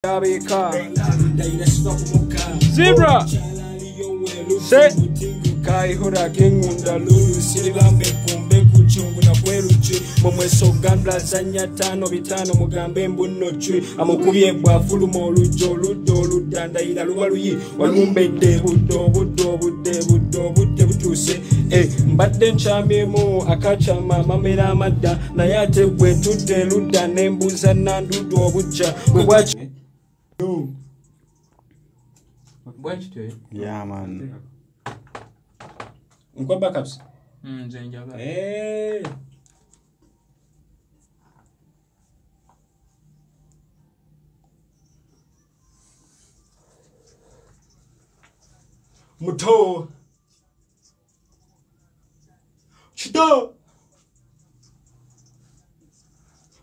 Zebra Kai Hura King Mundalulu Silibambe Kumbe Kuchungu na Kweru Chui Momweso Gambla Zanya Tano Vitano Mugambe Mbuno Chui Amukubie Bwafulu Molu Jolu Dolu Danda Ida Luwaluyi Walumbe Debu Dobu Dobu Debu Dobu Debu Tuse Eh, mbadde nkyamyemu akacyama mamera amadda naye ate bwe tudde ludda n'embuza nandudwa obujja bwe bwaki Buen tu y a man. u n c o r e backups? Hmm, j'ai un Hey! Muto! Chito!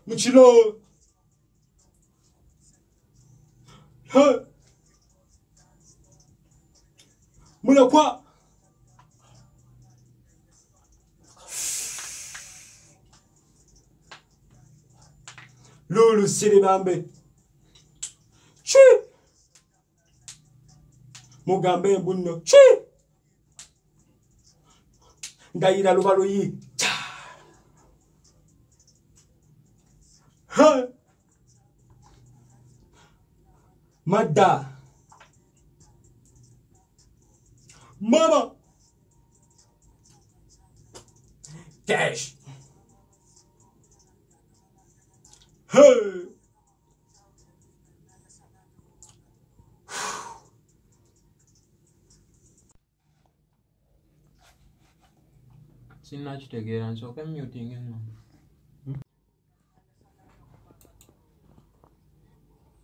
Muchilo! Huh! Le muna kwa lulu siribambe ki mugambe embuno ki ndayira luba luyi madda Mama! Cash! Hey! She again and so I'm muting you now.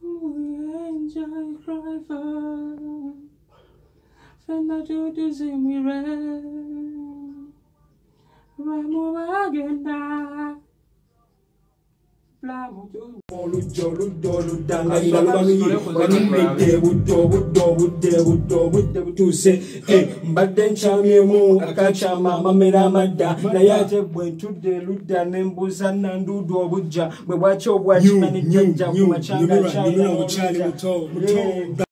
Angel driver. fena juju zimire bamu bagenda ddbuddbuddbuddbuddbutuuse eh, mbadde nkyamyemu akakyama amamera amadda naye ate bwe ntudde ludda nembuuza nandudu obujja bwe bwaki obwakimanejjajja kumacyanga